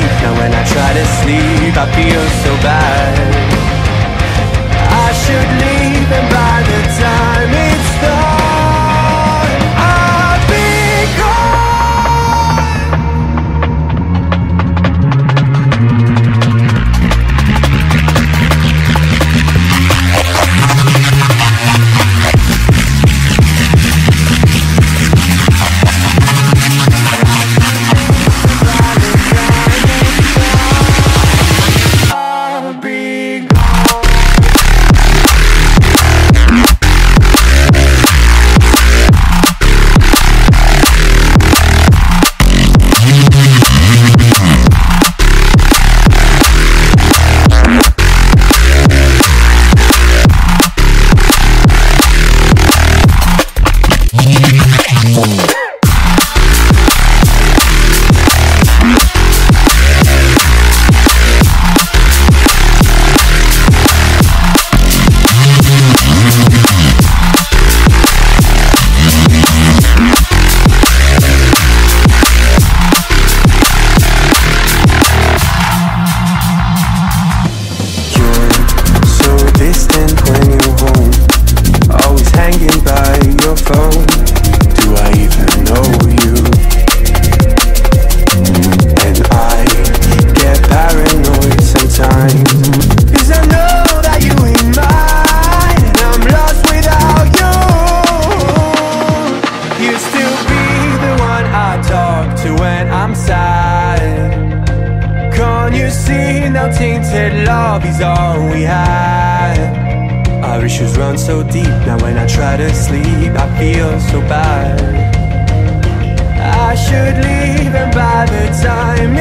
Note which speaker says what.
Speaker 1: deep now when I try to sleep I feel so bad. I should leave Can't you see now tainted love is all we had? Our issues run so deep now when I try to sleep I feel so bad I should leave and by the time